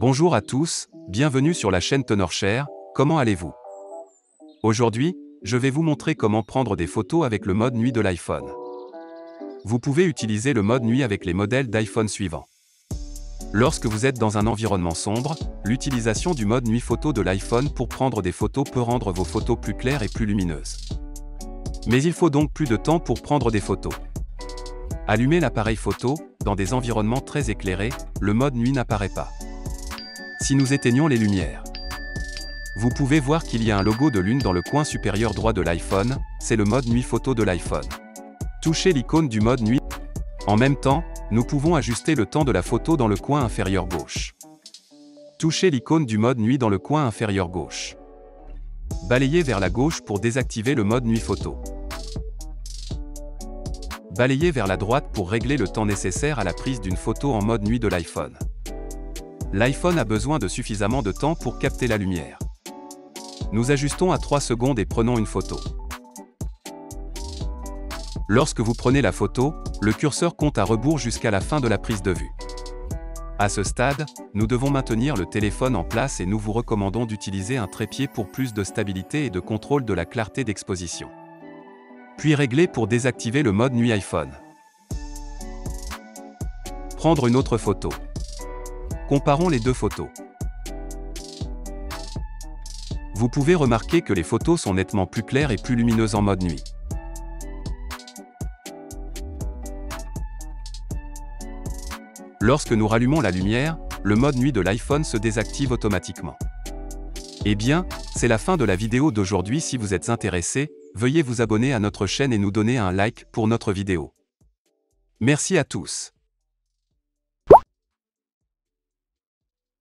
Bonjour à tous, bienvenue sur la chaîne TenorShare, comment allez-vous? Aujourd'hui, je vais vous montrer comment prendre des photos avec le mode nuit de l'iPhone. Vous pouvez utiliser le mode nuit avec les modèles d'iPhone suivants. Lorsque vous êtes dans un environnement sombre, l'utilisation du mode nuit photo de l'iPhone pour prendre des photos peut rendre vos photos plus claires et plus lumineuses. Mais il faut donc plus de temps pour prendre des photos. Allumez l'appareil photo, dans des environnements très éclairés, le mode nuit n'apparaît pas. Si nous éteignons les lumières, vous pouvez voir qu'il y a un logo de lune dans le coin supérieur droit de l'iPhone, c'est le mode nuit photo de l'iPhone. Touchez l'icône du mode nuit. En même temps, nous pouvons ajuster le temps de la photo dans le coin inférieur gauche. Touchez l'icône du mode nuit dans le coin inférieur gauche. Balayez vers la gauche pour désactiver le mode nuit photo. Balayez vers la droite pour régler le temps nécessaire à la prise d'une photo en mode nuit de l'iPhone. L'iPhone a besoin de suffisamment de temps pour capter la lumière. Nous ajustons à 3 secondes et prenons une photo. Lorsque vous prenez la photo, le curseur compte à rebours jusqu'à la fin de la prise de vue. À ce stade, nous devons maintenir le téléphone en place et nous vous recommandons d'utiliser un trépied pour plus de stabilité et de contrôle de la clarté d'exposition. Puis régler pour désactiver le mode nuit iPhone. Prendre une autre photo. Comparons les deux photos. Vous pouvez remarquer que les photos sont nettement plus claires et plus lumineuses en mode nuit. Lorsque nous rallumons la lumière, le mode nuit de l'iPhone se désactive automatiquement. Eh bien, c'est la fin de la vidéo d'aujourd'hui si vous êtes intéressé, veuillez vous abonner à notre chaîne et nous donner un like pour notre vidéo. Merci à tous.